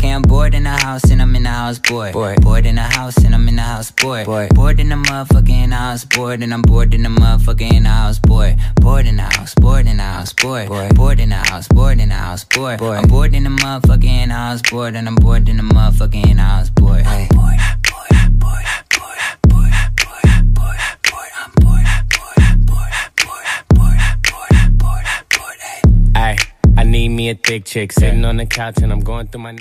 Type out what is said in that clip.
Okay, I'm bored in the house and I'm in the house bored. Bored. Bored in the house and I'm in the house bored. Bored. Bored in the motherfucking house bored and I'm bored in the motherfucking house bored. Bored in the house, bored in the house bored. Bored. Bored in the house, bored in the house bored. Bored. I'm bored in the motherfucking house bored and I'm bored in the motherfucking house bored. Hey. I'm bored, I need me a thick chick sitting on the couch and I'm going through my.